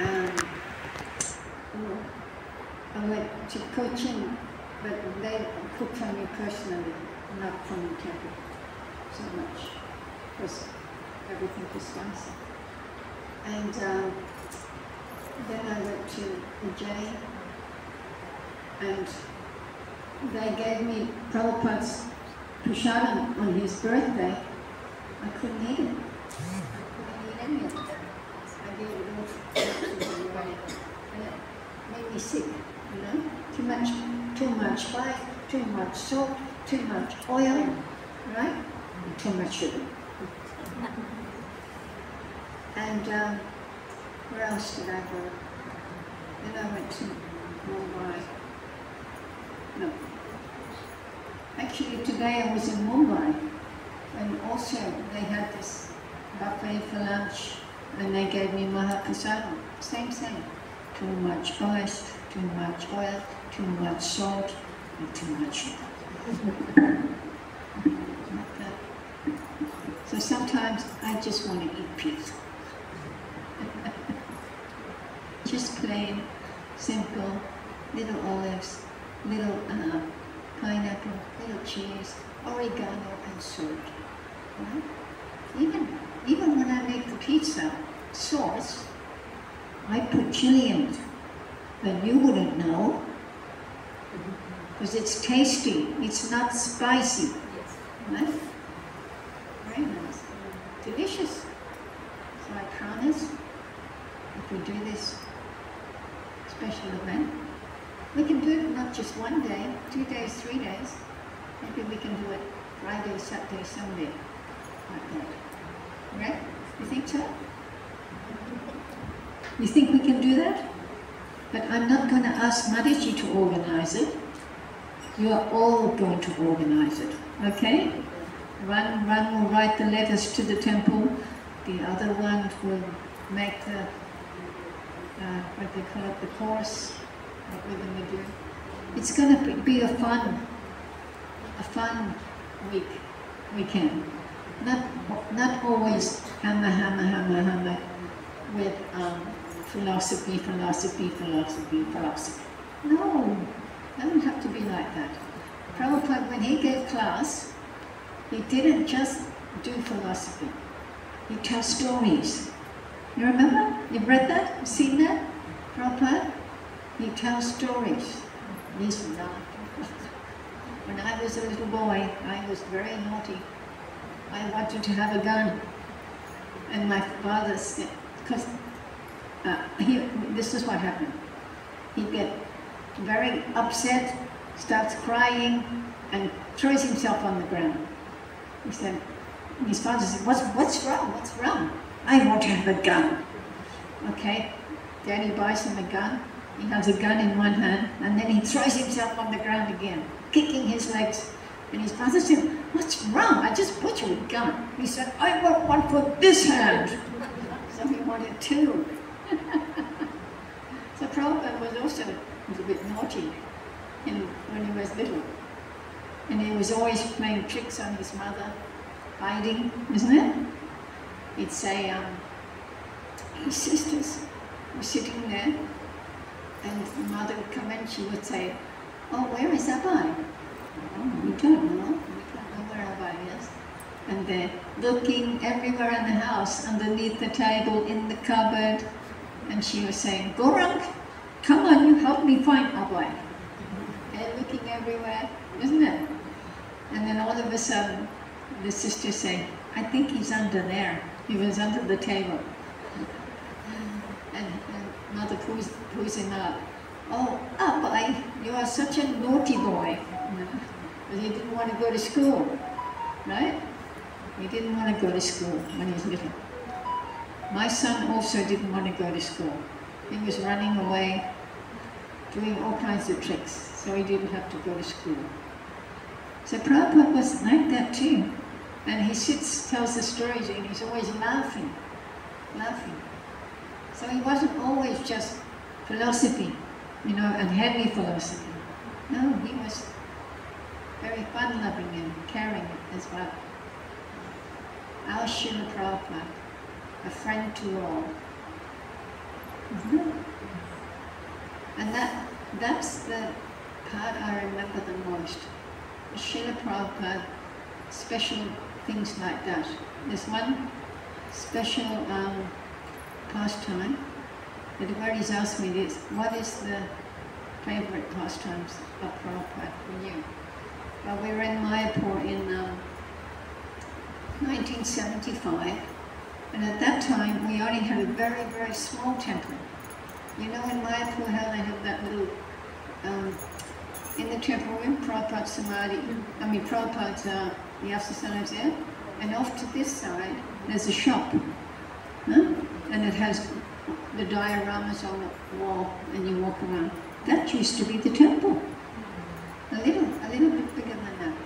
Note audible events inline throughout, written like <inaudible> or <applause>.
um, I went to coaching, but they cook for me personally, not from the temple so much, because everything was spicy. And um, then I went to the J, and they gave me Prabhupada's prasadam on his birthday. I couldn't eat it. I couldn't eat any of it. I gave it all to everybody. And it made me sick, you know? Too much, too much spice, too much salt, too much oil, right? And too much sugar. And um, where else did I go? Then I went to Mumbai. No. Actually, today I was in Mumbai, and also they had this buffet for lunch, and they gave me Mahaprasadam. Same thing. Too much spice, too much oil, too much salt, and too much sugar. <laughs> So sometimes I just want to eat pizza. <laughs> just plain, simple, little olives, little uh, pineapple, little cheese, oregano, and salt. Right? Even, even when I make the pizza sauce, I put chili in it. But you wouldn't know, because it's tasty. It's not spicy. Right? Very nice. Delicious. So I promise, if we do this special event, we can do it not just one day, two days, three days. Maybe we can do it Friday, Saturday, Sunday, like that. Right? You think so? You think we can do that? But I'm not going to ask Mataji to organize it. You are all going to organize it. Okay? One, one will write the letters to the temple. The other one will make the, uh, what they call it, the course. Do. It's going to be a fun, a fun week, weekend. Not, not always hammer, hammer, hammer, hammer with um, philosophy, philosophy, philosophy, philosophy. No, doesn't have to be like that. Prabhupada, when he gave class, he didn't just do philosophy. He tells stories. You remember? You've read that? You've seen that? Prabhupada? He tells stories. He's not. <laughs> when I was a little boy, I was very naughty. I wanted to have a gun. And my father said, because uh, he, this is what happened. He'd get very upset, starts crying, and throws himself on the ground. He said, his father said, what's, what's wrong? What's wrong? I want to have a gun. Okay, Daddy buys him a gun. He has a gun in one hand, and then he throws himself on the ground again, kicking his legs. And his father said, what's wrong? I just bought you a gun. He said, I want one for this hand. <laughs> So he wanted two. <laughs> so Prabhupada was also was a bit naughty in, when he was little. And he was always playing tricks on his mother, hiding, isn't it? He'd say, um, his sisters were sitting there, and the mother would come in, she would say, oh, where is Abhay? Oh, we don't know. We don't know where Abhay is. And they're looking everywhere in the house, underneath the table, in the cupboard. And she was saying, Gorang, come on, you help me find Abhay. They're looking everywhere, isn't it? And then all of a sudden, the sister say, I think he's under there. He was under the table. And, and mother him up. Oh, ah, Abhay, you are such a naughty boy. Because he didn't want to go to school, right? He didn't want to go to school when he was little. My son also didn't want to go to school. He was running away, doing all kinds of tricks, so he didn't have to go to school. So Prabhupada was like that too. And he sits, tells the stories, and he's always laughing, laughing. So he wasn't always just philosophy, you know, and heavy philosophy. No, he was very fun-loving and caring as well. Our Srila Prabhupada, a friend to all. isn't it? And that, that's the part I remember the most. Srila Prabhupada, special things like that. There's one special um, pastime. The devotees asked me this, what is the favorite pastimes of Prabhupada for you? Well, we were in Mayapur in um, 1975, and at that time we only had a very, very small temple. You know in Mayapur how they have that little, um, in the temple room, Prabhupada Samadhi, I mean Prabhupada's uh, and off to this side there's a shop, huh? and it has the dioramas on the wall, and you walk around. That used to be the temple. A little, a little bit bigger than that.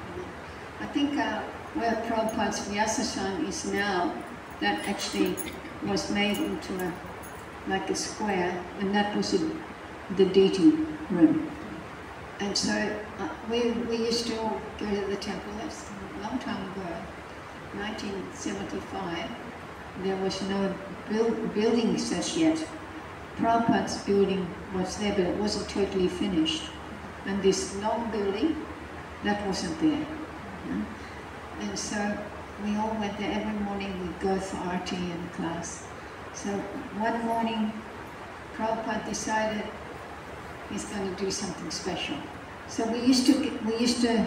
I think uh, where Prabhupada's Vyasasana is now, that actually was made into a, like a square, and that was a, the dating room. And so uh, we, we used to all go to the temple, that's a long time ago, 1975. There was no build, building as yet. Prabhupada's building was there, but it wasn't totally finished. And this long building, that wasn't there. And so we all went there every morning, we'd go for arti in class. So one morning, Prabhupada decided he's going to do something special. So we used to, we used to,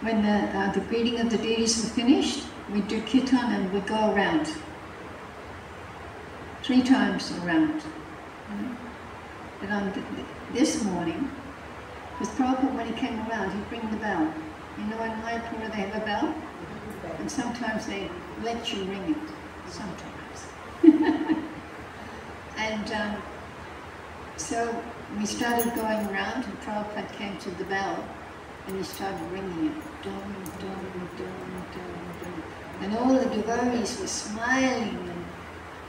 when the, uh, the greeting of the deities was finished, we'd do kirtan and we'd go around. Three times around. But on this morning, because Prabhupada, when he came around, he'd ring the bell. You know in Mayapur they have a bell? And sometimes they let you ring it. Sometimes. <laughs> and um, so we started going around and Prabhupada came to the bell and he started ringing it. And all the devotees were smiling and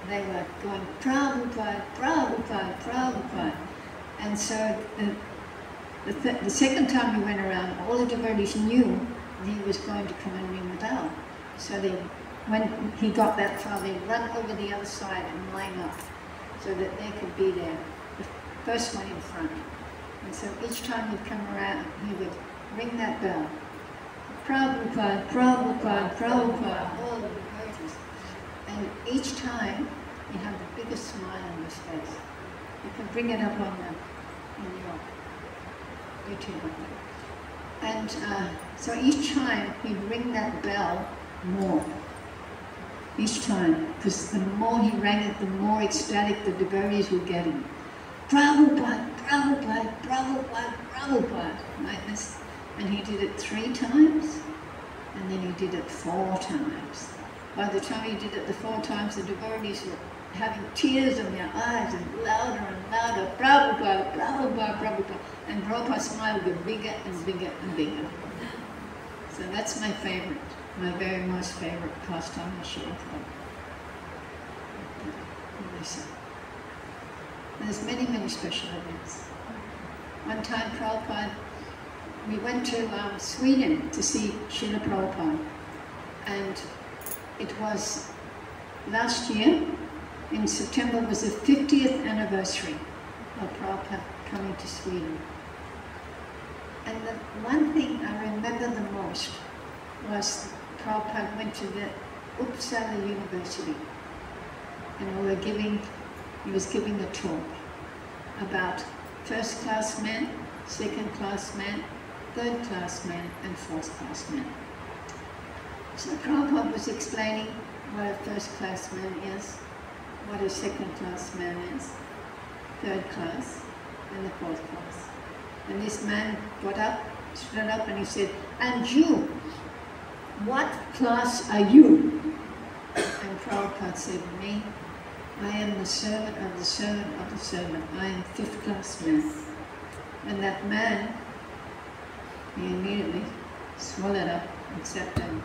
they were going, Prabhupada, Prabhupada, Prabhupada. And so the, the, th the second time we went around, all the devotees knew he was going to come and ring the bell. So they, when he got that far, they run over the other side and line up so that they could be there, the first one in front. And so each time he'd come around, he would ring that bell. Prabhupada, Prabhupada, Prabhupada, all the devotees. And each time, you have the biggest smile on your face. You can bring it up on the, in your YouTube. And uh, so each time he'd ring that bell more. Each time, because the more he rang it, the more ecstatic the devotees were getting. Prabhupada, Prabhupada, Prabhupada, Prabhupada. Like this. And he did it three times, and then he did it four times. By the time he did it the four times, the devotees were having tears in their eyes and louder and louder, Prabhupada, Prabhupada, Prabhupada. And Prabhupada's smile got bigger and bigger and bigger. So that's my favorite, my very most favorite pastime of Srila Prabhupada. There's many, many special events. One time Prabhupada, we went to um, Sweden to see Srila Prabhupada. And it was last year, in September was the 50th anniversary of Prabhupada coming to Sweden. And the one thing I remember the most was Prabhupada went to the Uppsala University and we were giving, he was giving a talk about first class men, second class men, third class men and fourth class men. So Prabhupada was explaining what a first class man is, what a second class man is, third class, and the fourth class. And this man got up, stood up, and he said, And you, what class are you? And Prabhupada said, Me, I am the servant of the servant of the servant. I am fifth class man. And that man, he immediately swallowed up and sat down.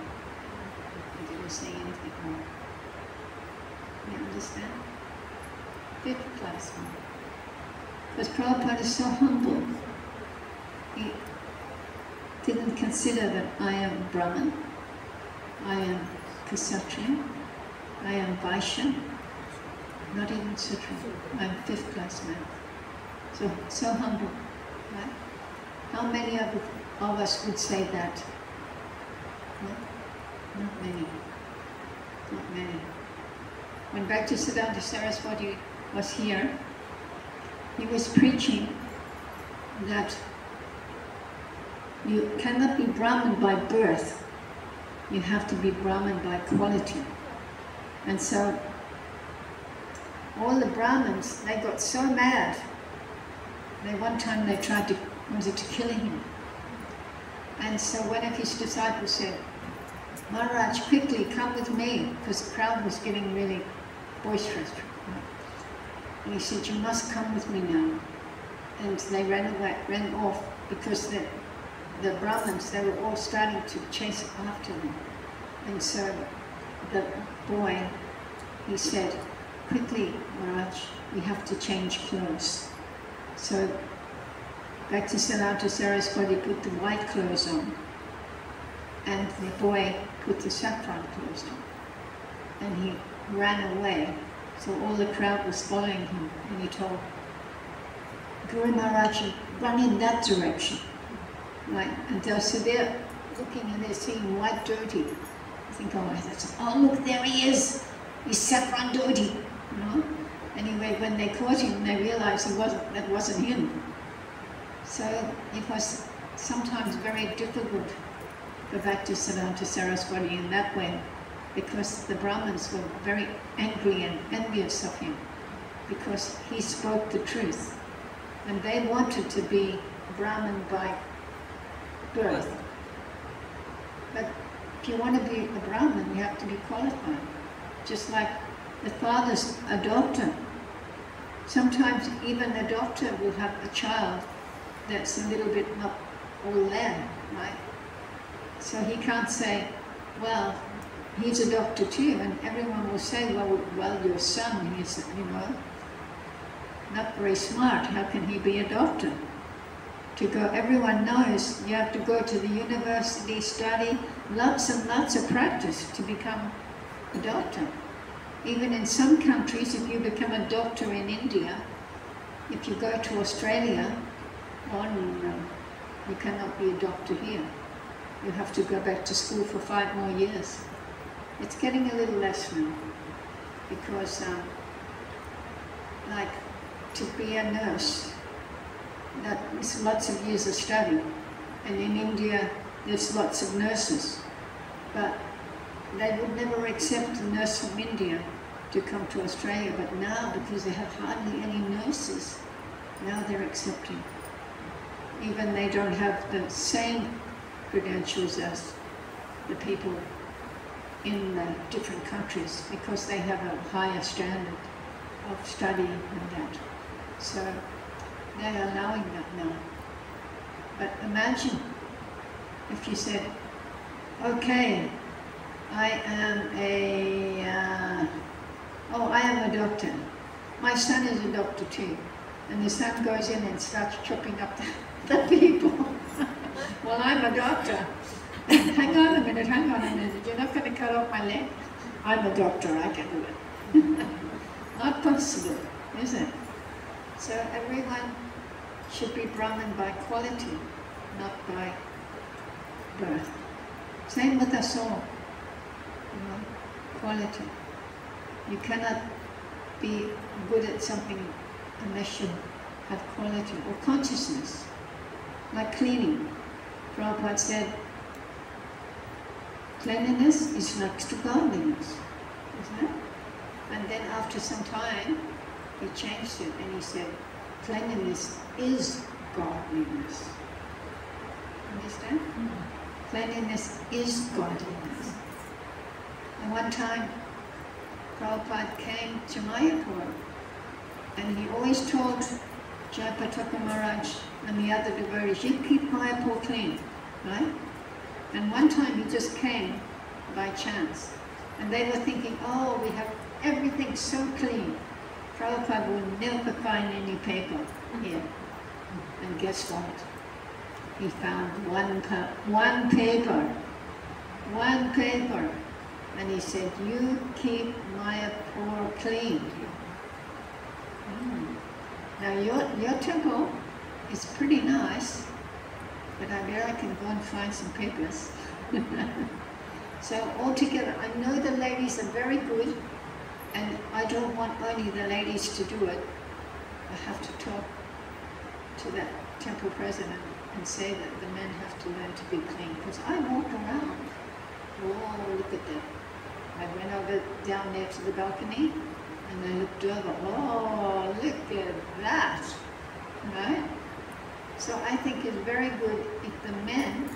He didn't say anything more. You understand? Fifth class man. Because Prabhupada is so humble. He didn't consider that I am Brahman, I am Kshatriya, I am Vaishya, not even Sudra. I'm fifth class man. So, so humble, right? How many of, of us would say that? No? Not many. Not many. When Bhaktisiddhanta Saraswati was here, he was preaching that you cannot be Brahmin by birth. You have to be Brahmin by quality. And so all the Brahmins, they got so mad. They one time they tried to, was it to kill him? And so one of his disciples said, Maharaj, quickly come with me, because the crowd was getting really boisterous. And he said, you must come with me now. And they ran away, ran off, because the, the Brahmins, they were all starting to chase after them. And so the boy, he said, quickly, Maharaj, we have to change clothes. So back Bhaktisiddhanta Saraswati put the white clothes on, and the boy put the saffron clothes on. And he ran away, so all the crowd was following him, and he told Guru Maharaj, run in that direction. Right, and so they're looking and they're seeing white dirty. I think, oh, that's, oh look, there he is. He's saffron dirty, you know. Anyway, when they caught him, they realized he wasn't, that wasn't him. So it was sometimes very difficult for Bhaktisiddhanta Saraswati in that way, because the Brahmins were very angry and envious of him, because he spoke the truth. And they wanted to be Brahmin by But if you want to be a Brahmin, you have to be qualified. Just like the father's a doctor. Sometimes even a doctor will have a child that's a little bit not all there, right? So he can't say, well, he's a doctor too, and everyone will say, well, well, your son, he's, you know, not very smart, how can he be a doctor? To go, everyone knows you have to go to the university, study, lots and lots of practice to become a doctor. Even in some countries, if you become a doctor in India, if you go to Australia, oh no, you cannot be a doctor here. You have to go back to school for five more years. It's getting a little less now because um, like to be a nurse, is lots of years of study. And in India, there's lots of nurses. But they would never accept a nurse from India to come to Australia. But now, because they have hardly any nurses, now they're accepting. Even they don't have the same credentials as the people in the different countries because they have a higher standard of study and that. So they're allowing that now. But imagine if you said, okay, I am a, uh, oh, I am a doctor. My son is a doctor too. And the son goes in and starts chopping up <laughs> the, the people. <laughs> well, I'm a doctor. <laughs> hang on a minute, hang on a minute. You're not going to cut off my leg? I'm a doctor, I can do it. not possible, is it? So everyone should be Brahmin by quality, not by birth. Same with us all, you know, quality. You cannot be good at something unless you have quality or consciousness. Like cleaning. Prabhupada said, cleanliness is next to godliness. Isn't it? And then after some time, he changed it and he said, cleanliness is godliness. Understand? Mm -hmm. Cleanliness is godliness. And one time, Prabhupada came to Mayapur and he always told Jayapataka Maharaj and the other devotees, you keep Mayapur clean, right? And one time he just came by chance and they were thinking, oh, we have everything so clean. Prabhupada will never find any paper here. And guess what? He found one, one paper, one paper. And he said, you keep Mayapur clean. Mm. Now your, your temple is pretty nice, but I bet I can go and find some papers. <laughs> so altogether, I know the ladies are very good, and I don't want only the ladies to do it. I have to talk to that temple president and say that the men have to learn to be clean. Because I walked around. Oh, look at that. I went over down there to the balcony and I looked over. Oh, look at that. Right? So I think it's very good if the men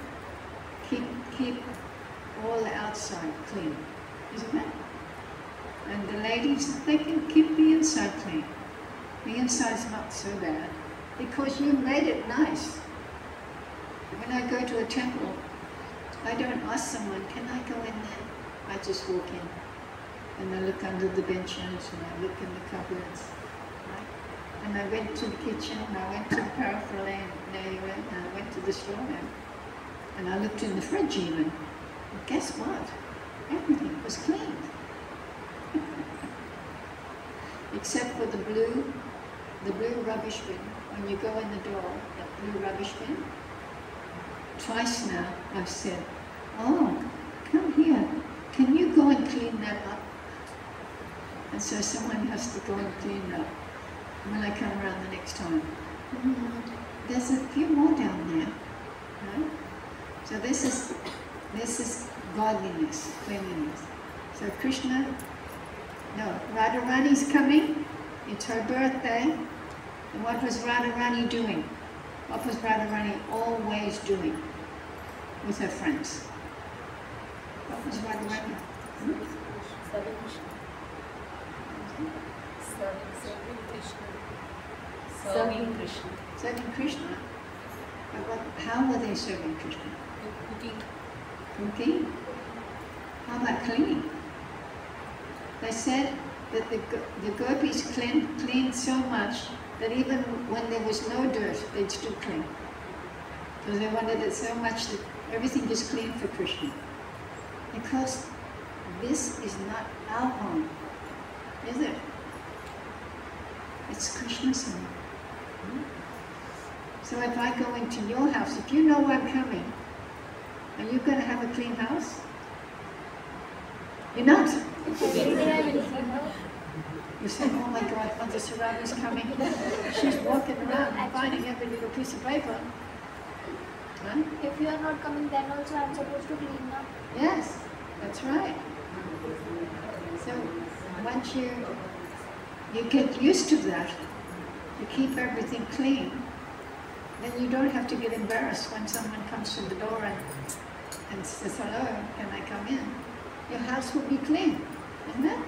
keep keep all the outside clean, isn't it? And the ladies, they can keep the inside clean. The inside's not so bad because you made it nice. When I go to a temple, I don't ask someone, can I go in there? I just walk in. And I look under the benches and I look in the cupboards. Right? And I went to the kitchen and I went to the peripheral and I went to the storeroom. And I looked in the fridge even. And guess what? Everything was clean. <laughs> Except for the blue, the blue rubbish bin. When you go in the door, that blue rubbish bin, twice now I've said, oh, come here, can you go and clean that up? And so someone has to go and clean up when I come around the next time. Mm, there's a few more down there. Right? So this is this is godliness, cleanliness. So Krishna, no, Radharani's coming. It's her birthday. And what was Radharani doing? What was Radharani always doing with her friends? What was Radharani? Hmm? Serving Krishna. Serving, Krishna. Serving Krishna. Serving Krishna. But what, how were they serving Krishna? Cooking. Cooking? How about cleaning? They said that the, the gopis cleaned, cleaned so much that even when there was no dirt, they'd still clean. Because they wanted it so much that everything is clean for Krishna. Because this is not our home, is it? It's Krishna's home. Hmm? So if I go into your house, if you know I'm coming, are you going to have a clean house? You're not. <laughs> You say, oh my God, Mother Sarava's coming. She's walking around and finding every little piece of paper. Huh? If you are not coming, then also I'm supposed to clean now. Yes, that's right. So once you you get used to that, you keep everything clean, then you don't have to get embarrassed when someone comes to the door and, and says, hello, can I come in? Your house will be clean, isn't it?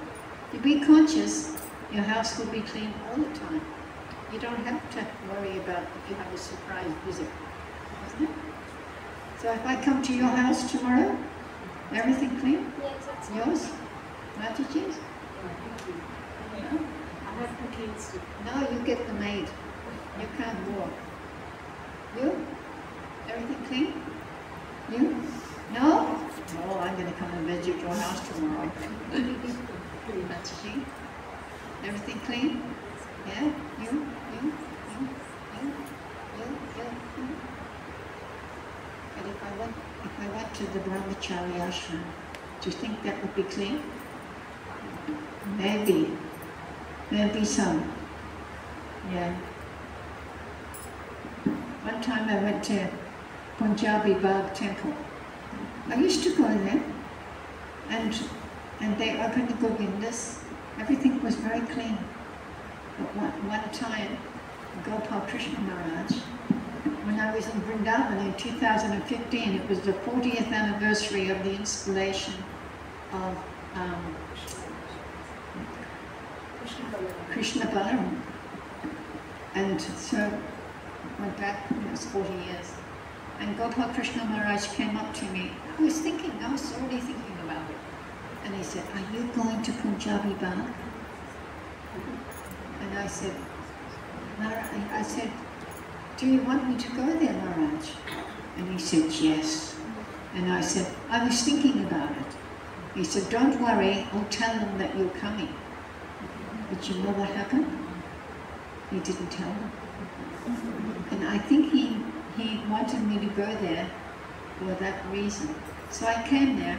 You be conscious, your house will be clean all the time. You don't have to worry about if you have a surprise visit, isn't it? So if I come to your house tomorrow, everything clean? Yes, it's Yours? Mataji's? No? I have two kids. No, you get the maid. You can't walk. You? Everything clean? You? No? Oh, I'm going to come and visit your house tomorrow. <laughs> Mataji? Everything clean? Yeah? You? You? You? You? You? You? You? Hmm? But if I went, if I went to the Brahmachari ashram, do you think that would be clean? Maybe. Maybe some. Yeah. One time I went to Punjabi Bagh Temple. I used to go there and and they opened the Govindas. Everything was very clean. But one, one time, Gopal Krishna Maharaj, when I was in Vrindavan in 2015, it was the 40th anniversary of the installation of um, Krishna Balaram. And so went back, it was 40 years. And Gopal Krishna Maharaj came up to me. I was thinking, I was already thinking. And he said, Are you going to Punjabi Bagh? And I said, I said, Do you want me to go there, Maharaj? And he said, Yes. And I said, I was thinking about it. He said, Don't worry, I'll tell them that you're coming. But you know what happened? He didn't tell them. And I think he, he wanted me to go there for that reason. So I came there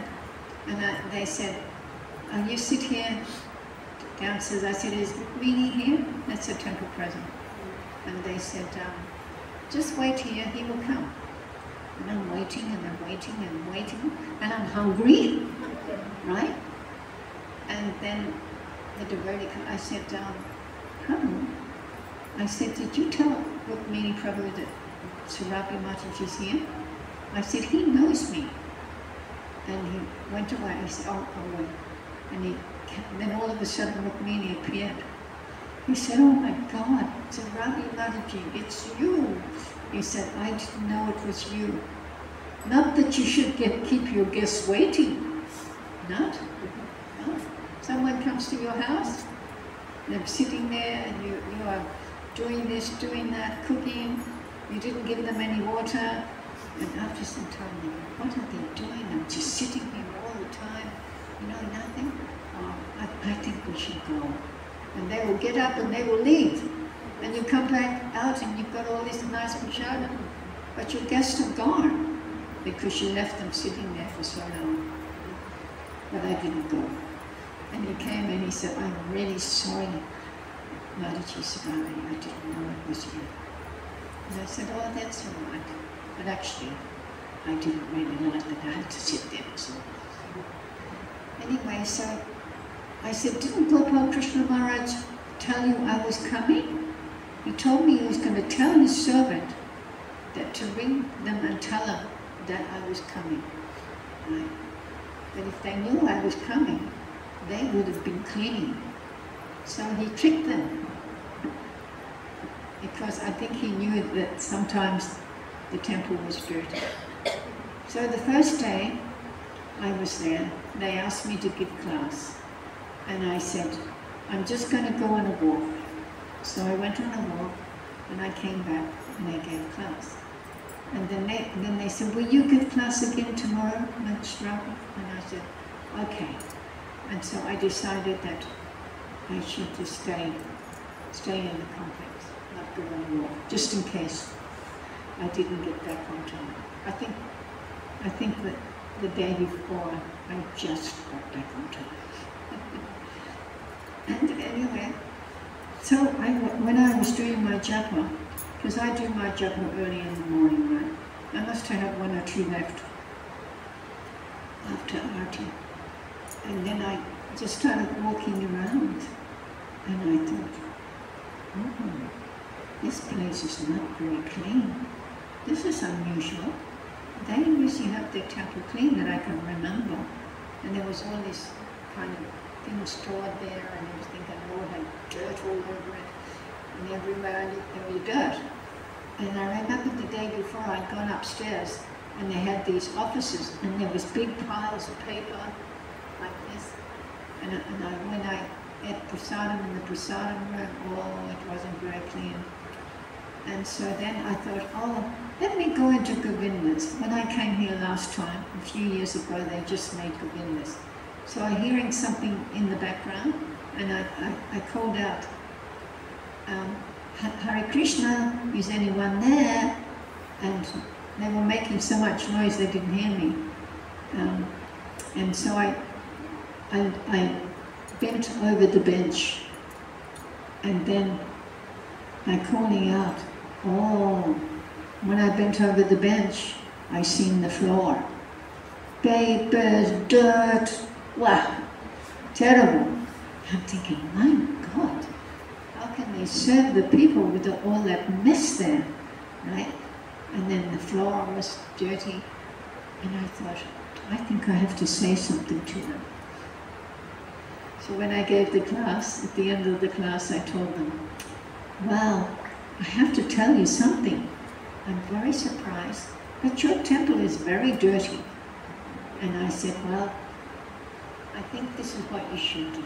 and I, they said, uh, you sit here downstairs. I said, is Rukmini here? That's a temple present. And they said, um, just wait here, he will come. And I'm waiting and I'm waiting and waiting and I'm hungry, right? And then the devotee, I said, um, I said, did you tell Rukmini Prabhu that Surabi Mataji is here? I said, he knows me. And he went away. He said, oh, oh wait. And he, then all of a sudden Rukmini appeared. He said, oh my God, Surabi Mataji, it's you. He said, I didn't know it was you. Not that you should get, keep your guests waiting. Not. No. Someone comes to your house, they're sitting there and you, you are doing this, doing that, cooking. You didn't give them any water. And after some time, they go, what are they doing? I'm just sitting here all the time. You know, nothing. Oh, I, I think we should go. And they will get up and they will leave. And you come back out and you've got all this nice prasadam. But your guests are gone because you left them sitting there for so long. But I didn't go. And he came and he said, I'm really sorry, Mataji Sabari, I didn't know it was you. And I said, oh, that's all right. But actually, I didn't really like that I had to sit there so Anyway, so I said, didn't Gopal Krishna Maharaj tell you I was coming? He told me he was going to tell his servant that to ring them and tell them that I was coming. Right? But if they knew I was coming, they would have been cleaning. So he tricked them. Because I think he knew that sometimes the temple was dirty. So the first day I was there, they asked me to give class. And I said, I'm just going to go on a walk. So I went on a walk and I came back and I gave class. And then they, then they said, will you give class again tomorrow, next And I said, okay. And so I decided that I should just stay, stay in the complex, not go on a walk, just in case I didn't get back on time. I think, I think that the day before, I just got back on time. <laughs> and anyway, so I, when I was doing my japa, because I do my japa early in the morning, right? I must have one or two left after arti. And then I just started walking around, and I thought, oh, this place is not very clean. This is unusual. They usually have the temple clean that I can remember. And there was all this kind of things stored there and everything, and all had dirt all over it. And everywhere I looked, there was dirt. And I remember the day before I'd gone upstairs and they had these offices and there was big piles of paper like this. And, and I, when I ate prasadam in the prasadam room, oh, it wasn't very clean. And so then I thought, oh, let me go into Govindas. When I came here last time, a few years ago, they just made Govindas. So I'm hearing something in the background, and I, I, I called out, um, Hare Krishna, is anyone there? And they were making so much noise they didn't hear me. Um, and so I, I, I bent over the bench, and then I calling out, Oh, when I bent over the bench, I seen the floor. Papers, dirt, wow, terrible. I'm thinking, my God, how can they serve the people with all that mess there, right? And then the floor was dirty, and I thought, I think I have to say something to them. So when I gave the class, at the end of the class, I told them, well, I have to tell you something. I'm very surprised, but your temple is very dirty. And I said, well, I think this is what you should do.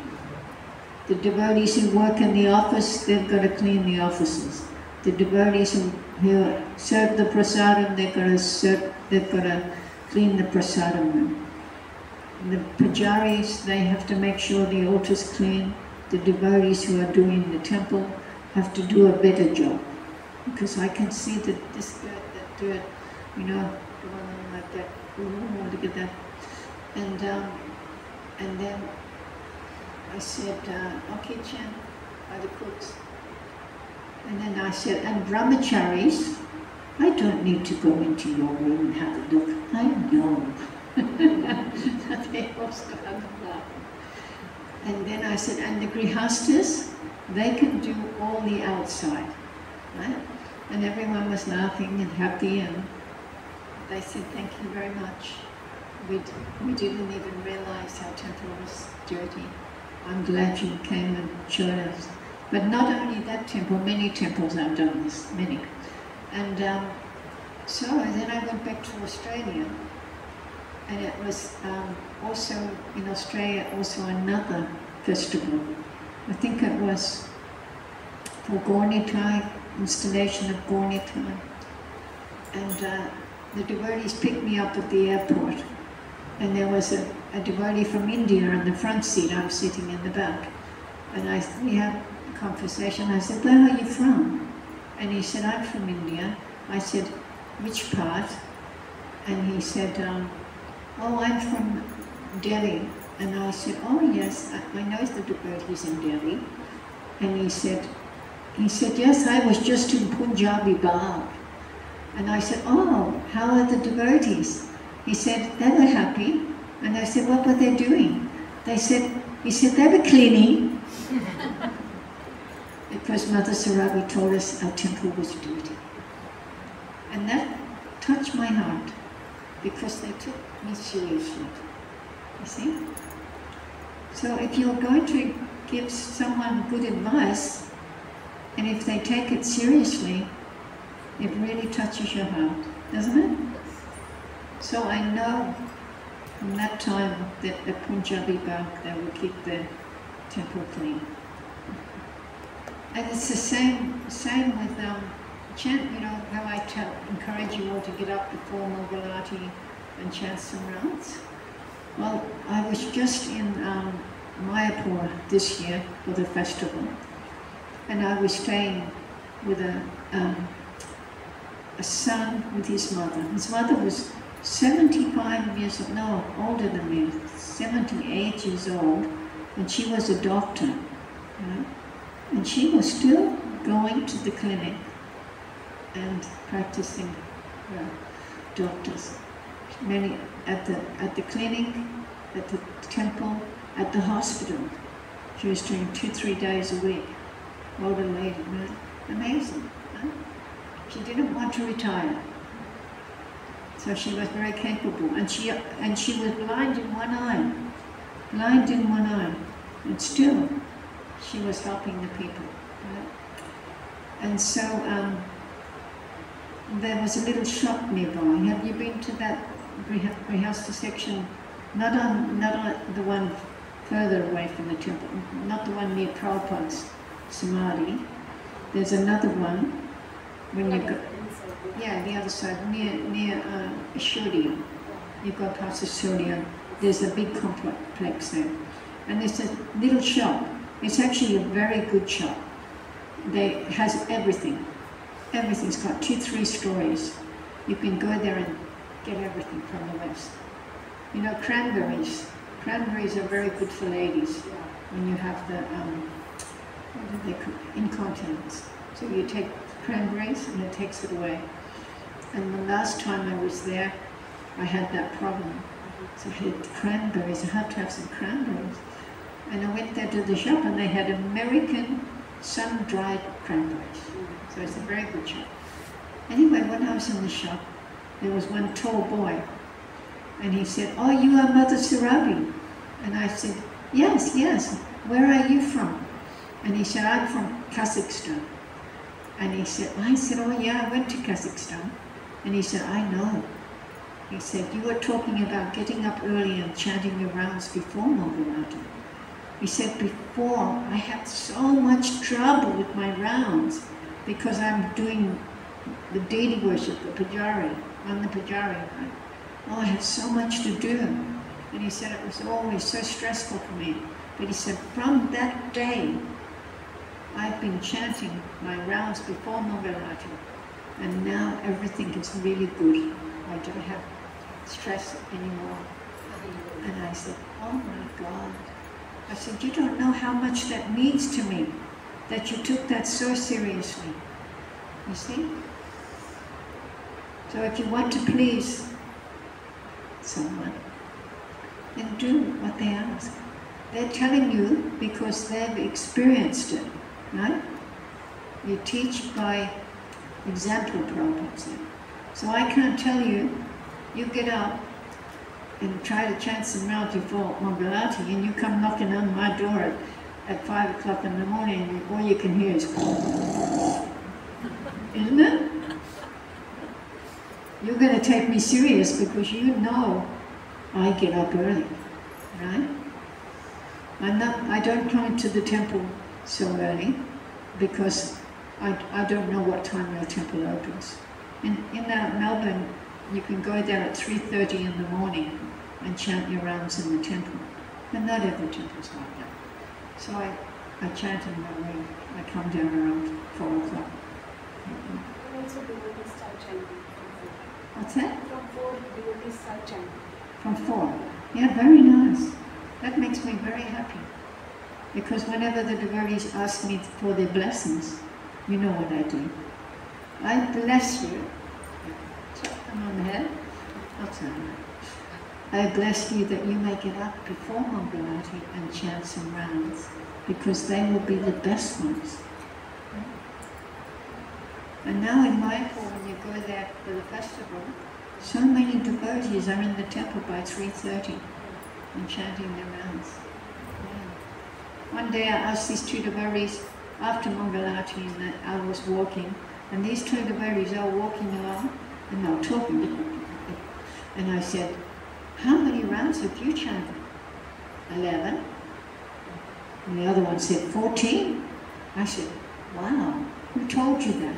The devotees who work in the office, they've got to clean the offices. The devotees who, who serve the prasadam, they've got to serve, they've got to clean the prasadam room. The pujaris, they have to make sure the altar's clean. The devotees who are doing the temple, have to do a better job because I can see that this dirt, that dirt, you know, going like that. Ooh, look at that. And um, and then I said, uh, okay, Chan, by the cooks. And then I said, and brahmacharis, I don't need to go into your room and have a look. I know. <laughs> they also had a. And then I said, and the grihastas, they can do all the outside. Right? And everyone was laughing and happy and they said, thank you very much. We, we didn't even realize our temple was dirty. I'm glad you came and showed us. But not only that temple, many temples I've done this, many. And um, so then I went back to Australia. And it was um, also in Australia, also another festival. I think it was for Gaura-Nitai, installation of Gaura-Nitai. And uh, the devotees picked me up at the airport. And there was a, a devotee from India in the front seat, I was sitting in the back. And I, we had a conversation. I said, where are you from? And he said, I'm from India. I said, which part? And he said, um, oh, I'm from Delhi. And I said, oh yes, I, I know the devotees in Delhi. And he said, he said, yes, I was just in Punjabi Bagh. And I said, oh, how are the devotees? He said, they were happy. And I said, what were they doing? They said, he said, they were cleaning. <laughs> because Mother Sarabi told us our temple was dirty. And that touched my heart because they took me seriously. You see? So if you're going to give someone good advice, and if they take it seriously, it really touches your heart, doesn't it? So I know from that time that the Punjabi Bagh, they will keep the temple clean. And it's the same, same with um, chant, you know, how I tell, encourage you all to get up before Mangalati and chant some rounds. Well, I was just in um, Mayapur this year for the festival, and I was staying with a, um, a son with his mother. His mother was 75 years old, no, older than me, 78 years old, and she was a doctor. You know? And she was still going to the clinic and practicing uh, doctors. Many at the at the clinic, at the temple, at the hospital. She was doing two, three days a week. Older lady, amazing. She didn't want to retire. So she was very capable. And she and she was blind in one eye. Blind in one eye. And still she was helping the people. Right? And so um, there was a little shop nearby. Have you been to that Grihasta section? Not on, not on the one further away from the temple, not the one near Prabhupada's Samadhi. There's another one when you go, yeah, the other side, near near uh, Shurya. You go past the there's a big complex there. And there's a little shop. It's actually a very good shop. They has everything. Everything's got two, three stories. You can go there and get everything from the West. You know, cranberries. Cranberries are very good for ladies when you have the, um, do incontinence. So you take cranberries and it takes it away. And the last time I was there, I had that problem. So I had cranberries, I had to have some cranberries. And I went there to the shop and they had American sun-dried cranberries. So it's a very good shop. Anyway, when I was in the shop, there was one tall boy. And he said, oh, you are Mother Sarabi. And I said, yes, yes. Where are you from? And he said, I'm from Kazakhstan. And he said, I said, oh yeah, I went to Kazakhstan. And he said, I know. He said, you were talking about getting up early and chanting your rounds before Mangalati. He said, before I had so much trouble with my rounds because I'm doing the deity worship, the pujari, on the pujari. Right? Oh, I had so much to do. And he said it was always so stressful for me. But he said, from that day, I've been chanting my rounds before Mangalati, and now everything is really good. I don't have stress anymore. And I said, Oh my God. I said, You don't know how much that means to me, that you took that so seriously. You see? So if you want to please someone, then do what they ask. They're telling you because they've experienced it, right? You teach by example, Prabhupada said. So I can't tell you, you get up and try to chant some rounds before Mangalati and you come knocking on my door at, at 5 o'clock in the morning and all you can hear is isn't it? You're going to take me serious because you know I get up early, right? I'm not, I don't come to the temple so early because I, I don't know what time your temple opens. In, in uh, Melbourne, you can go there at 3.30 in the morning and chant your rounds in the temple. But not every temple's like that. So I, I chant in my room. I come down around 4 o'clock. And also devotees start chanting What's that? from four. From four, devotees start chanting. From 4. Yeah, very nice. That makes me very happy. Because whenever the devotees ask me for their blessings, you know what I do. I bless you. Tap them on the head. Right. I bless you that you may get up before Mangalati and chant some rounds, because they will be the best ones. And now in Mayapur, when you go there for the festival, so many devotees are in the temple by 3.30 and chanting their rounds. One day I asked these two devotees, after Mangalati, and that I was walking, and these two devotees are walking along, and they were talking. To. And I said, how many rounds have you chanted? Eleven. And the other one said, fourteen. I said, wow, who told you that?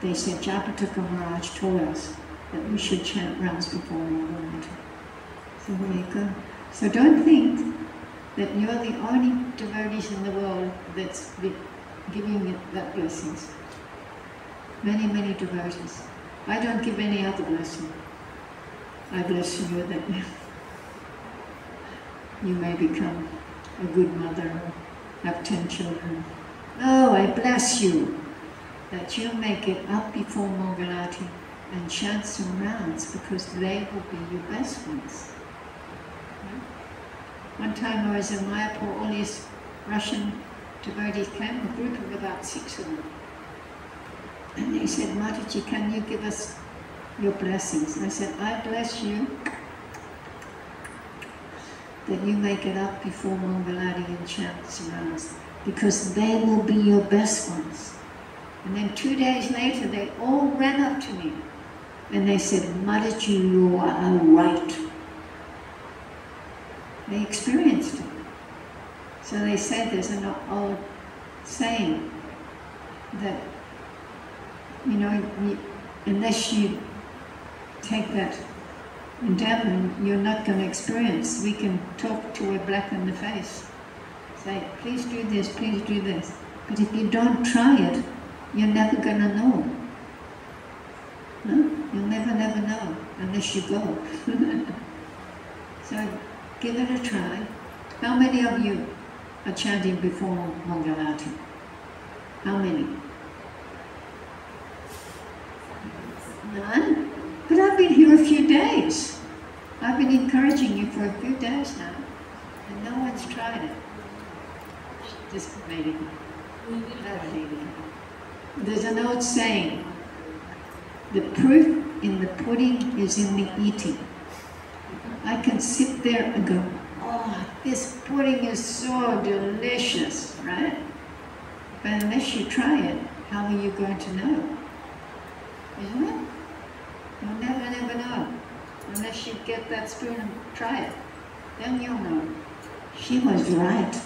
They said, Jayapataka Maharaj told us that we should chant rounds before Mangalati. So there you go. So don't think that you're the only devotees in the world that's giving that blessings. Many, many devotees. I don't give any other blessing. I bless you that <laughs> you may become a good mother, have ten children. Oh, I bless you that you may get up before Mangalati and chant some rounds because they will be your best ones. One time I was in Mayapur, all these Russian devotees came, a group of about six of them. And they said, Mataji, can you give us your blessings? I said, I bless you that you may get up before Mangalati and chant rounds because they will be your best ones. And then two days later, they all ran up to me and they said, Mataji, you are right. They experienced it. So they said there's an old saying that, you know, unless you take that endowment, you're not going to experience. We can talk to a black in the face, say, please do this, please do this. But if you don't try it, you're never going to know. No? You'll never, never know unless you go. <laughs> so give it a try. How many of you are chanting before Mangalati? How many? None? But I've been here a few days. I've been encouraging you for a few days now, and no one's tried it. Just maybe. There's an old saying, the proof in the pudding is in the eating. I can sit there and go, oh, this pudding is so delicious, right? But unless you try it, how are you going to know? Isn't it? You'll never, never know. Unless you get that spoon and try it. Then you'll know. She was right.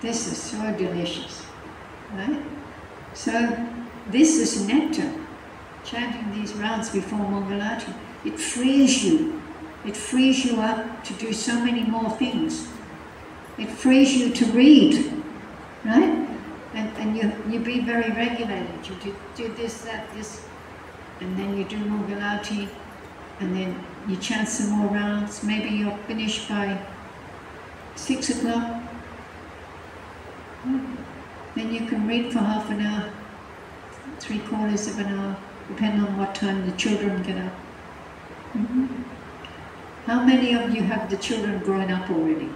This is so delicious. Right? So this is nectar. Chanting these rounds before Mangalati. It frees you. It frees you up to do so many more things. It frees you to read. Right? And, and you, you be very regulated. You do, do this, that, this, and then you do more Mangalati, and then you chant some more rounds. Maybe you're finished by six o'clock. Then you can read for half an hour, three quarters of an hour, depending on what time the children get up. Mhm. How many of you have the children grown up already?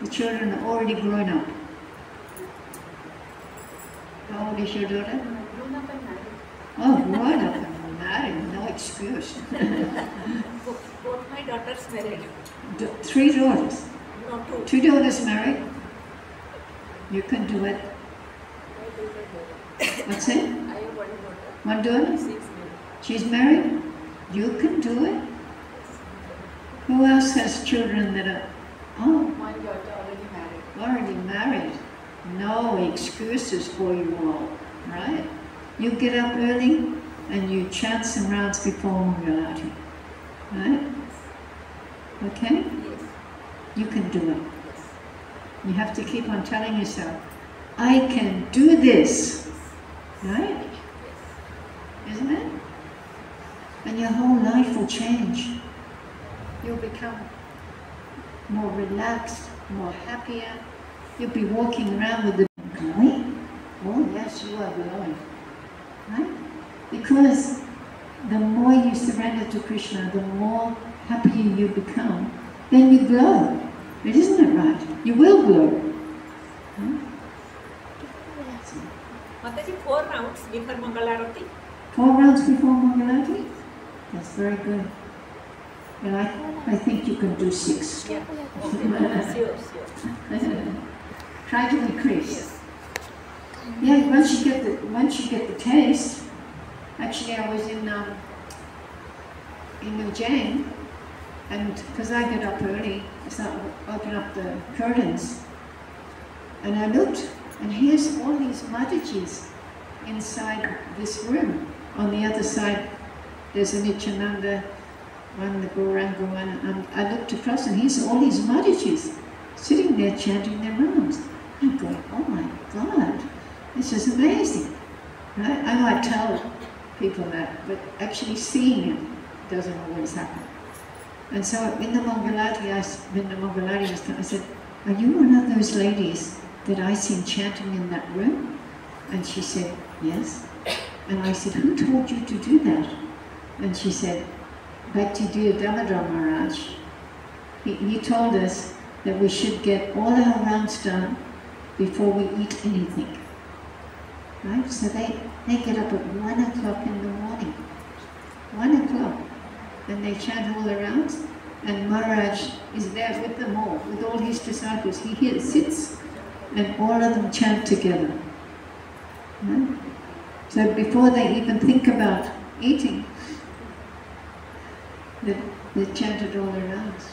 The children are already grown up. How old is your daughter? Grown up and married. Oh, grown up and married, no excuse. Both both my daughters married. Three daughters. No, two. Two daughters married. You can do it. What's it? I have one daughter. One daughter? She is married. She's married. You can do it. Who else has children that are, oh, One daughter already married. already married? No excuses for you all, right? You get up early and you chant some rounds before Mangalati, right? Okay? Yes. You can do it. Yes. You have to keep on telling yourself, I can do this, right? Isn't it? And your whole life will change. You'll become more relaxed, more happier. You'll be walking around with the glowing. Oh yes, you are glowing. Right? Because the more you surrender to Krishna, the more happier you become, then you glow. It isn't it right? You will glow. Huh? Mataji, four rounds before Mangalarati. Four rounds before Mangalati? That's very good. And I, I think you can do six. Yeah. <laughs> Try to increase. Yeah, once you get the once you get the taste. Actually, I was in um, in Ujjain, and because I get up early, I start open up the curtains, and I looked, and here's all these Matajis inside this room. On the other side, there's a Nityananda, one the Gauranga one, and I looked across, and here's all these Matajis sitting there chanting their rounds. I'm going, oh my God, this is amazing. Right? I might tell people that, but actually seeing it doesn't always happen. And so in the Mangalati, I, when the done, I said, are you one of those ladies that I seen chanting in that room? And she said, yes. And I said, who told you to do that? And she said, Bhakti Dhira Damodar Maharaj. He, he told us that we should get all our rounds done before we eat anything. Right? So they, they get up at one o'clock in the morning. One o'clock. And they chant all the rounds. And Maharaj is there with them all, with all his disciples. He here sits and all of them chant together. Right? So before they even think about eating, they, chanted all around. rounds.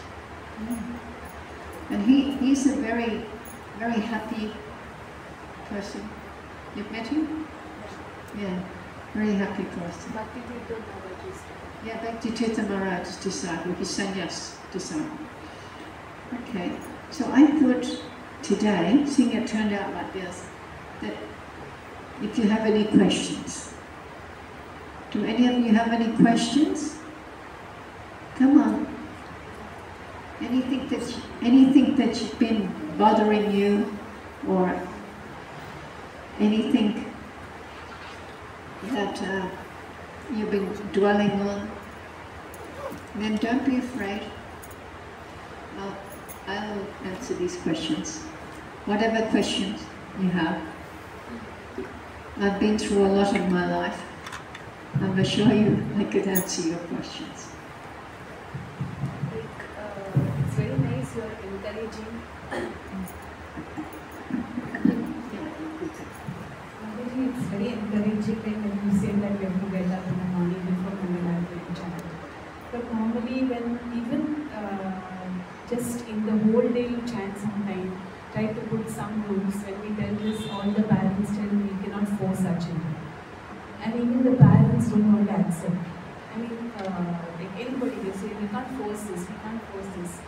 And he, he's a very, very happy person. You've met him? Yeah, very happy person. Bhakti Yeah, Bhakti Tirtha Maharaj's disciple, his sannyas disciple. Okay, so I thought today, seeing it turned out like this, that if you have any questions, do any of you have any questions? Come on. Anything that anything that's been bothering you, or anything that uh, you've been dwelling on, then don't be afraid. I'll, I'll answer these questions. Whatever questions you have. I've been through a lot of my life. I'm sure you I could answer your questions. Maybe it's very encouraging when you say that you have to get up in the morning before Mangalarti chant. But normally when even uh, just in the whole day you chant sometime, try to put some rules. When we tell this, all the parents tell we cannot force our children. And even the parents don't want to accept. I mean, uh, like anybody, they say we can't force this, we can't force this.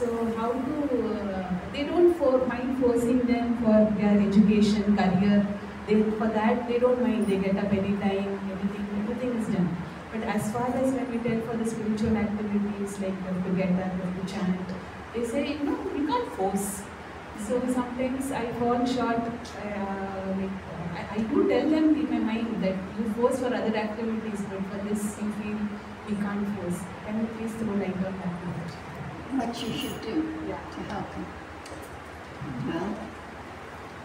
So how to, uh, they don't for, mind forcing them for their education, career. They, for that, they don't mind. They get up anytime, anything, everything is done. But as far as when we tell for the spiritual activities, like to get up, to chant, they say, no, we can't force. So sometimes I fall short. Uh, like, I, I do tell them in my mind that you force for other activities, but for this you feel we can't force. Can you please throw light on that? What you should do Yeah. to help him? Well,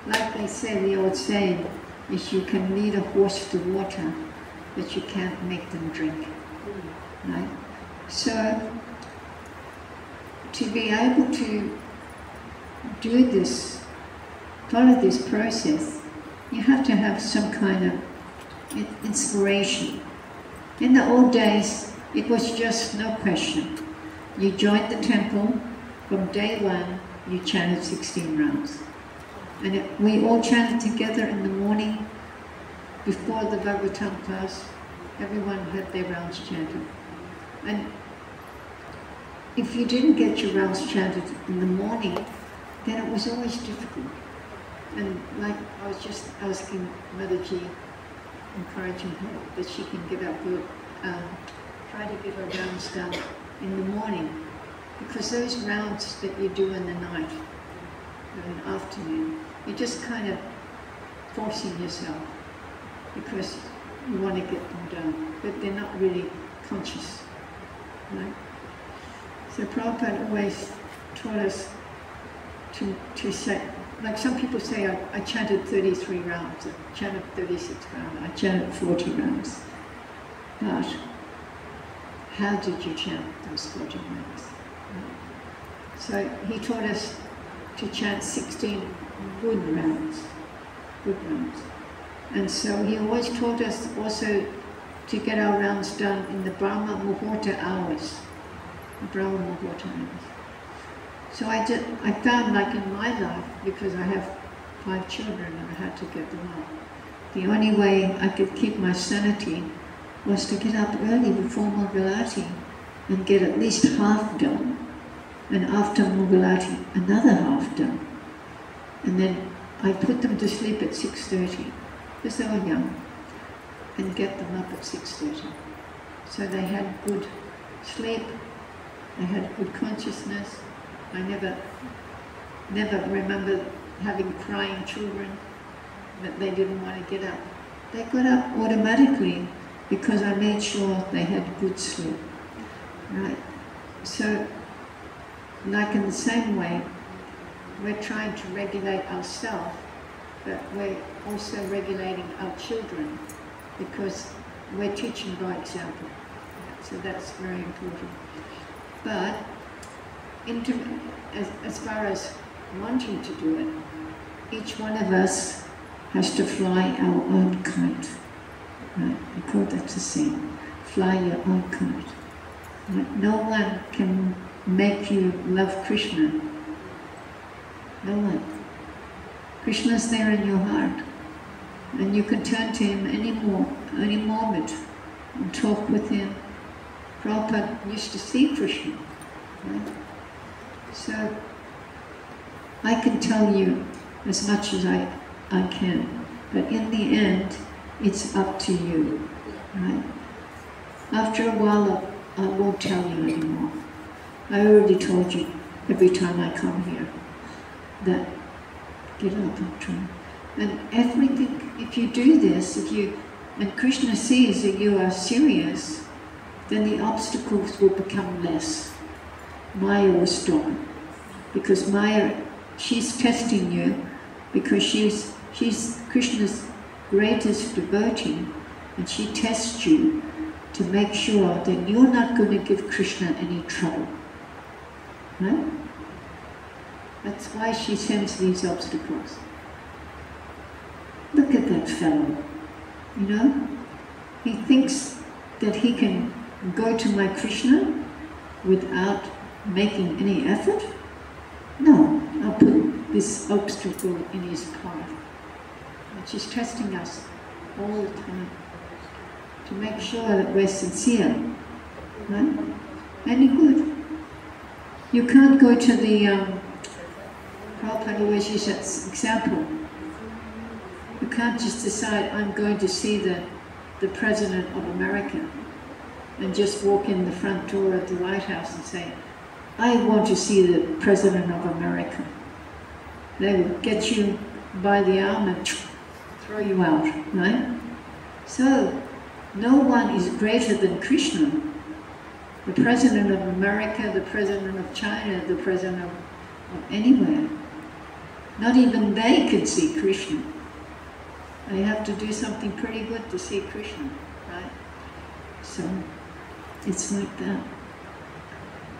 like they say, the old saying is you can lead a horse to water, but you can't make them drink. Right? So, to be able to do this, follow this process, you have to have some kind of inspiration. In the old days, it was just no question. You joined the temple, from day one, you chanted 16 rounds. And it, we all chanted together in the morning before the Bhagavatam class. Everyone had their rounds chanted. And if you didn't get your rounds chanted in the morning, then it was always difficult. And like I was just asking Motherji, encouraging her that she can get up, um, try to get her rounds done in the morning. Because those rounds that you do in the night, or in the afternoon, you're just kind of forcing yourself because you want to get them done, but they're not really conscious. Right? So Prabhupada always taught us to, to say, like some people say, I, I chanted 33 rounds, I chanted 36 rounds, I chanted 40 rounds. But how did you chant those 40 rounds? So he taught us to chant 16 good rounds, good rounds. And so he always taught us also to get our rounds done in the Brahma Muhurta hours, the Brahma Muhurta hours. So I did, I found like in my life, because I have five children and I had to get them up, the only way I could keep my sanity was to get up early before Mangalati and get at least half done. And after Mangalati, another half done. And then I put them to sleep at 6.30, because they were young, and get them up at 6.30. So they had good sleep, they had good consciousness. I never, never remember having crying children that they didn't want to get up. They got up automatically because I made sure they had good sleep. Right? So, like in the same way, we're trying to regulate ourselves, but we're also regulating our children because we're teaching by example. So that's very important. But as far as wanting to do it, each one of us has to fly our own kite. Right? I call that the same. Fly your own kite. Right? No one can make you love Krishna. No one. Krishna's there in your heart. And you can turn to him any, more, any moment and talk with him. Prabhupada used to see Krishna. Right? So I can tell you as much as I, I can, but in the end, it's up to you, right? After a while, I, won't tell you anymore. I already told you every time I come here that get up and try. And everything, if you do this, if you, and Krishna sees that you are serious, then the obstacles will become less. Maya will stop. Because Maya, she's testing you because she's, she's Krishna's greatest devotee and she tests you to make sure that you're not going to give Krishna any trouble. Right? That's why she sends these obstacles. Look at that fellow. You know? He thinks that he can go to my Krishna without making any effort? No, I'll put this obstacle in his path. She's testing us all the time to make sure that we're sincere, right? Any good. You can't go to the, um, Prabhupada always that example. You can't just decide, I'm going to see the, the President of America and just walk in the front door of the White House and say, I want to see the President of America. They will get you by the arm and throw you out, right? So, no one is greater than Krishna. The President of America, the President of China, the President of, of anywhere. Not even they can see Krishna. They have to do something pretty good to see Krishna, right? So, it's like that.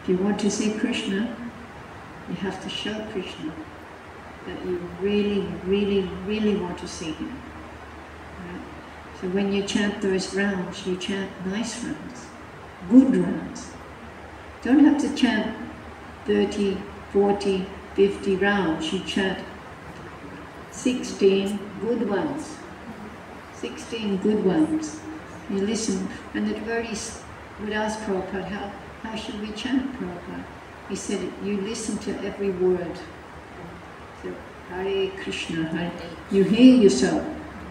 If you want to see Krishna, you have to show Krishna that you really, really, really want to see him. Right? So when you chant those rounds, you chant nice rounds, good rounds. Don't have to chant 30, 40, 50 rounds. You chant 16 good ones. 16 good ones. You listen, and the devotees would ask Prabhupada, how, how should we chant Prabhupada? He said, you listen to every word. Hare Krishna, Hare. You hear yourself,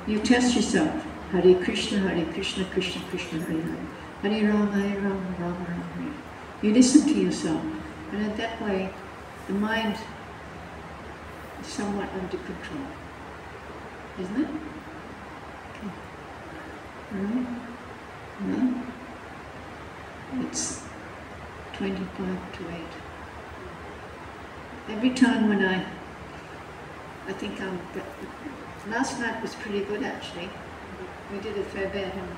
you test yourself. Hare Krishna, Hare Krishna, Krishna Krishna, Hare Hare. Hare Rama, Hare Rama, Rama Rama, Hare. You listen to yourself, and in that way, the mind is somewhat under control. Isn't it? Okay. Right? No? It's 25 to 8. Every time when I, I think um, I'm, last night was pretty good actually. We did a fair bit and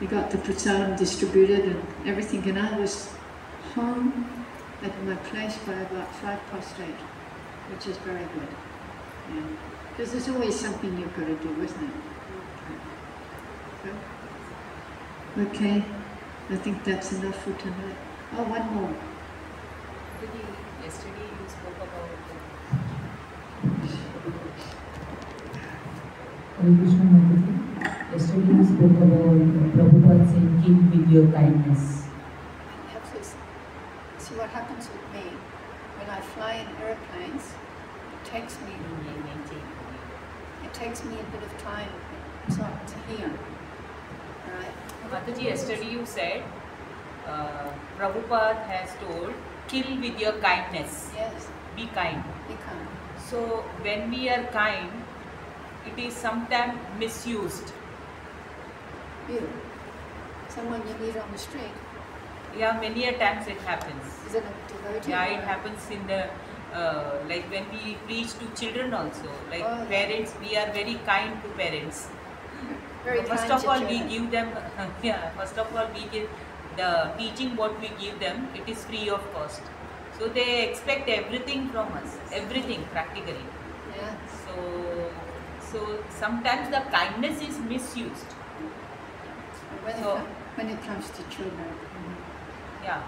we got the prasadam distributed and everything and I was home at my place by about five past eight, which is very good. Yeah. Because there's always something you've got to do, isn't it? Okay, I think that's enough for tonight. Oh, one more. Yesterday you spoke about Hare Krishna Mataji. Yesterday you spoke about Prabhupada saying, kill with your kindness. See what happens with me when I fly in airplanes. It takes me it takes me a bit of time to, to hear. Right? Mataji, yesterday you said uh, Prabhupada has told, kill with your kindness. Yes. Be kind. Be kind. So when we are kind, it is sometimes misused. You. Someone you meet on the street. Yeah, many a times it happens. Is it a devotee? Yeah, it happens in the uh, like when we preach to children also. Like Oh, yeah. parents, we are very kind to parents. Very first of all, children. we give them. <laughs> yeah, first of all, we give the teaching what we give them. It is free of cost. So they expect everything from us, everything practically. Yeah. So, so sometimes the kindness is misused. When, it, So- com- when it comes to children. Mm-hmm. Yeah.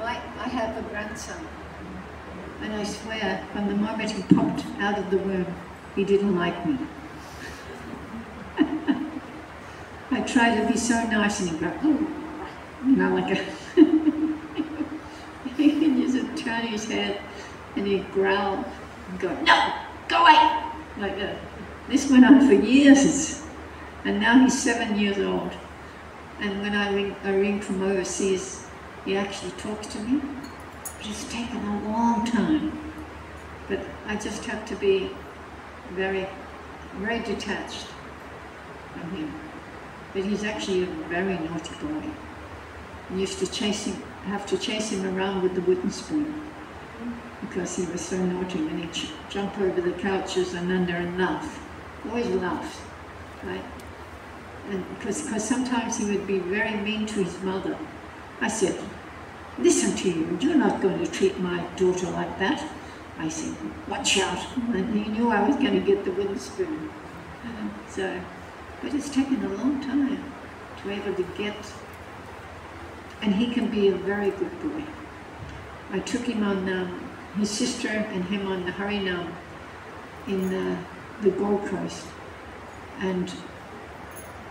My, I have a grandson, and I swear, from the moment he popped out of the womb, he didn't like me. <laughs> I try to be so nice, and he go, oh, you know, like a. <laughs> he can just turn his head, and he'd growl, and go, no, go away, like that. This went on for years, and now he's seven years old. And when I ring, I ring from overseas, he actually talks to me. But it's taken a long time. But I just have to be very, very detached from him. But he's actually a very naughty boy. I used to chase him, have to chase him around with the wooden spoon because he was so naughty and he'd jump over the couches and under and laugh. Always laughed, right? And because, because sometimes he would be very mean to his mother. I said, listen to you, you're not going to treat my daughter like that. I said, watch out. And he knew I was going to get the wooden spoon. So, but it's taken a long time to able to get, and he can be a very good boy. I took him on, um, his sister and him on the Harinam in uh, the Gold Coast. And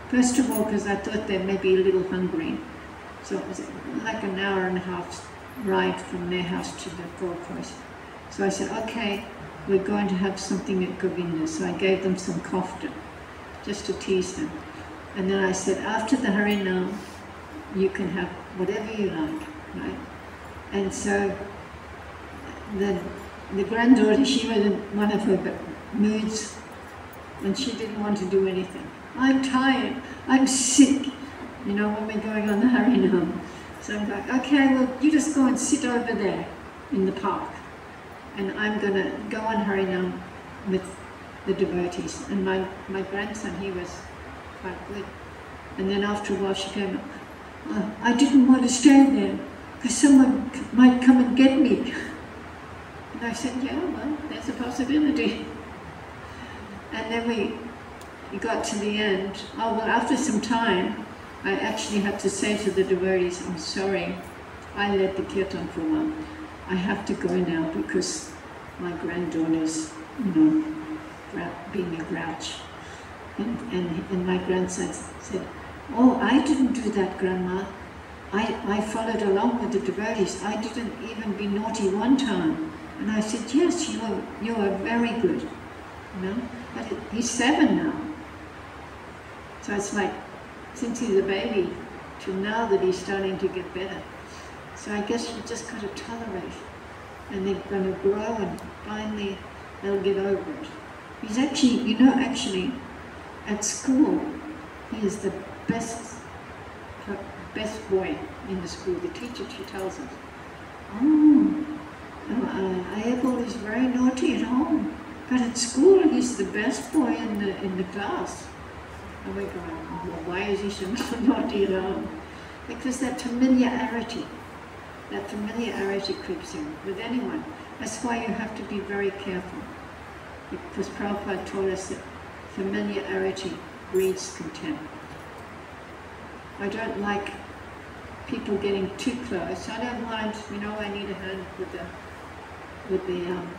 First of all, because I thought they may be a little hungry. So it was like an hour and a half ride from their house to the Gold Coast. So I said, okay, we're going to have something at Govinda. So I gave them some kofta, just to tease them. And then I said, after the Harinam, you can have whatever you like, right? And so the, the granddaughter, she was in one of her moods and she didn't want to do anything. I'm tired, I'm sick, you know, when we're going on <laughs> the Harinam. So I'm like, okay, well, you just go and sit over there in the park. And I'm going to go on Harinam with the devotees. And my, my grandson, he was quite good. And then after a while she came up, "Oh, I didn't want to stay there someone might come and get me. And I said, yeah, well, there's a possibility. And then we, we got to the end. Oh, well, after some time, I actually had to say to the devotees, I'm sorry, I led the kirtan for while. I have to go now because my granddaughter's, you know, being a grouch. And, and, and my grandson said, Oh, I didn't do that, Grandma. I, I followed along with the devotees. I didn't even be naughty one time. And I said, Yes, you are, you are very good. You know? But he's seven now. So it's like, since he's a baby, to now that he's starting to get better. So I guess you just got to tolerate. And they're going to grow and finally they'll get over it. He's actually, you know, actually, at school, he is the best, best boy in the school. The teacher, she tells us, oh, uh, Ayapol is very naughty at home, but at school he's the best boy in the, in the class. And we go, well, why is he so <laughs> naughty at home? Because that familiarity, that familiarity creeps in with anyone. That's why you have to be very careful. Because Prabhupada told us that familiarity breeds contempt. I don't like people getting too close. I don't mind, you know, I need a hand with the, with the um,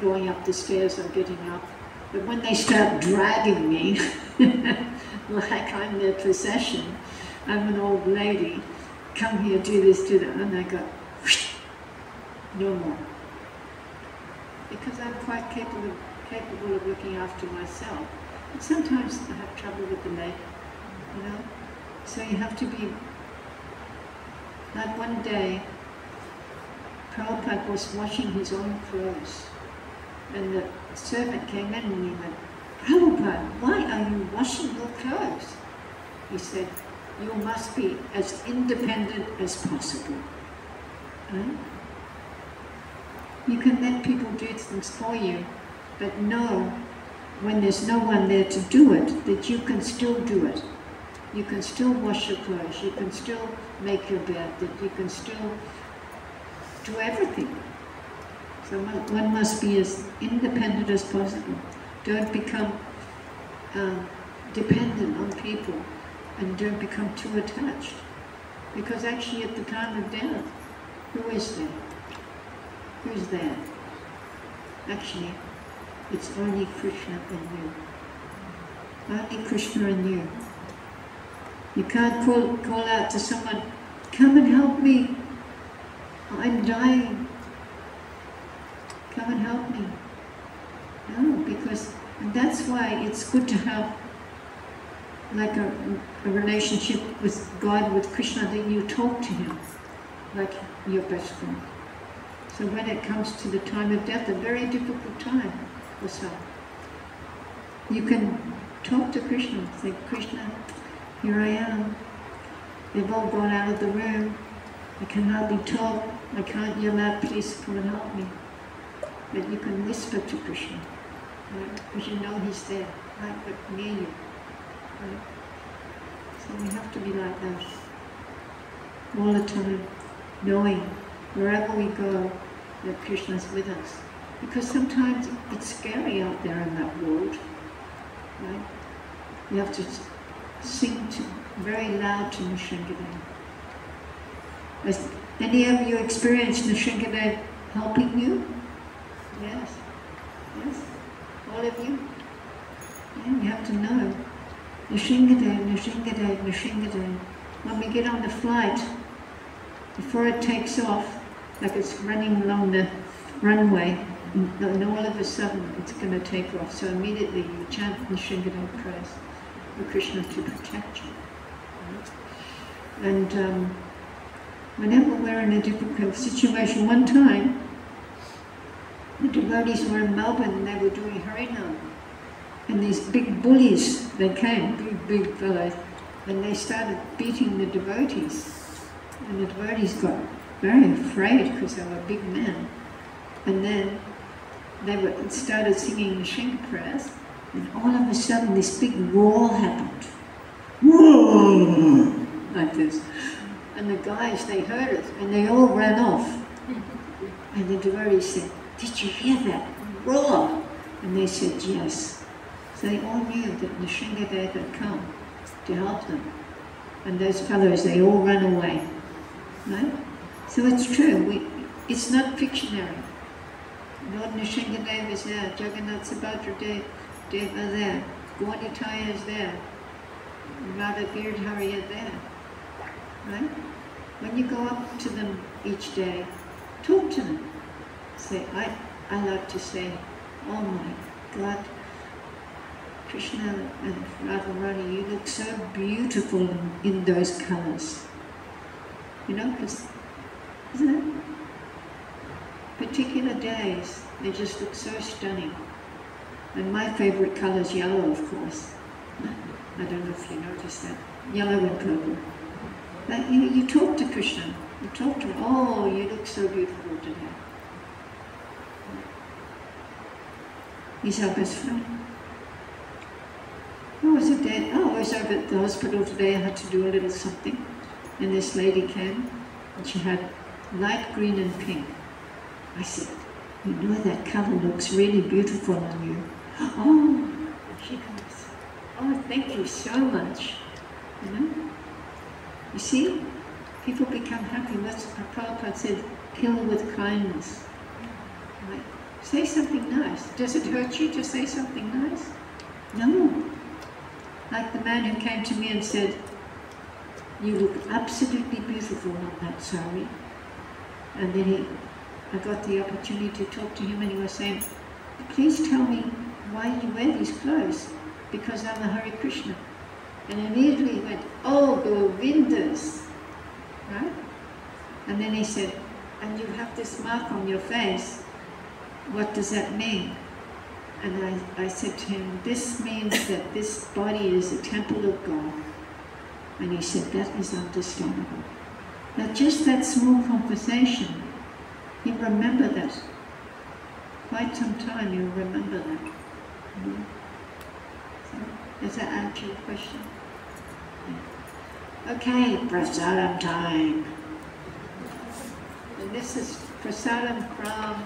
going up the stairs or getting up. But when they start dragging me, <laughs> like I'm their possession, I'm an old lady, come here, do this, do that, and I go, no more. Because I'm quite capable, capable of looking after myself. But sometimes I have trouble with the leg, you know? So you have to be, like one day, Prabhupada was washing his own clothes. And the servant came in and he went, Prabhupada, why are you washing your clothes? He said, you must be as independent as possible. You can let people do things for you, but know when there's no one there to do it, that you can still do it. You can still wash your clothes, you can still make your bed, that you can still do everything. So one, must be as independent as possible. Don't become um, dependent on people and don't become too attached. Because actually at the time of death, who is there? Who's there? Actually, it's only Krishna and you. Only Krishna and you. You can't call, call out to someone, come and help me. I'm dying. Come and help me. No, because and that's why it's good to have like a, a relationship with God, with Krishna, that you talk to him like your best friend. So when it comes to the time of death, a very difficult time for some, you can talk to Krishna, say, Krishna, here I am. They've all gone out of the room. I can hardly talk. I can't yell out, please come and help me. But you can whisper to Krishna, uh, right? because you know he's there, right, but near you. Right? So we have to be like that all the time, knowing wherever we go that Krishna's with us. Because sometimes it's scary out there in that world, right? You have to sing to, very loud to Nishingadev. Has any of you experienced Nishingadev helping you? Yes. Yes? All of you? Yeah, you have to know. Nishingadev, Nishingadev, Nishingadev. When we get on the flight, before it takes off, like it's running along the runway, and all of a sudden it's going to take off. So immediately you chant Nishingadev prayers for Krishna to protect you. And um, whenever we're in a difficult situation, one time the devotees were in Melbourne and they were doing Harinam. And these big bullies, they came, big, big fellows, and they started beating the devotees. And the devotees got very afraid because they were big men. And then they were, started singing the Shinga prayers, and all of a sudden this big roar happened. Like this. And the guys, they heard it, and they all ran off. And the devotees said, did you hear that roar? And they said, yes. So they all knew that Nishingadev had come to help them. And those fellows, they all ran away. Right? So it's true. We, it's not fictionary. Lord Nishingadev is there. Jagannath Subhadra Dev, Dev are there. Gaura-Nitai is there. Radha Girdhari are there. Right? When you go up to them each day, talk to them. Say, I, I like to say, oh my God, Krishna and Radharani, you look so beautiful in, in those colors. You know, because, isn't it? Particular days, they just look so stunning. And my favorite color is yellow, of course. I don't know if you noticed that. Yellow and purple. But you, you talk to Krishna. You talk to him. Oh, you look so beautiful today. He's our best friend. Oh, I was a day, oh, I was over at the hospital today, I had to do a little something. And this lady came, and she had light green and pink. I said, you know that color looks really beautiful on you. Oh, she goes, oh, thank you so much. You know? You see, people become happy. That's what Prabhupada said, kill with kindness. Right? Say something nice. Does it hurt you to say something nice? No. Like the man who came to me and said, you look absolutely beautiful on that sari. And then he, I got the opportunity to talk to him and he was saying, please tell me why you wear these clothes. Because I'm a Hare Krishna. And immediately he went, oh, Govindas. Right? And then he said, and you have this mark on your face. What does that mean? And I, I said to him, this means that this body is a temple of God. And he said, that is understandable. Now just that small conversation, you remember that. Quite some time you'll remember that. Does that answer your question? Yeah. Okay, prasadam time. And this is prasadam from